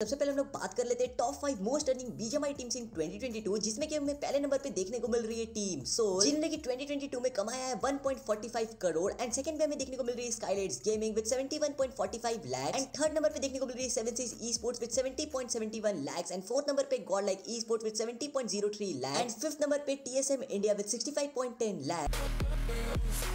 सबसे पहले हम लोग बात कर लेते हैं top five most earning BGMI teams in 2022 जिसमें कि हमें पहले नंबर पे देखने को मिल रही है टीम सो so, जिनने की 2022 में कमाया है 1.45 करोड़ एंड सेकंड पे हमें देखने को मिल रही है skylights gaming with 71.45 lakh and third number पे देखने को मिल रही है seven seas e sports with 70.71 lakh and fourth number पे god like e sports with 70.03 lakh and fifth number पे टीएसएम इंडिया विद 65.10 लाख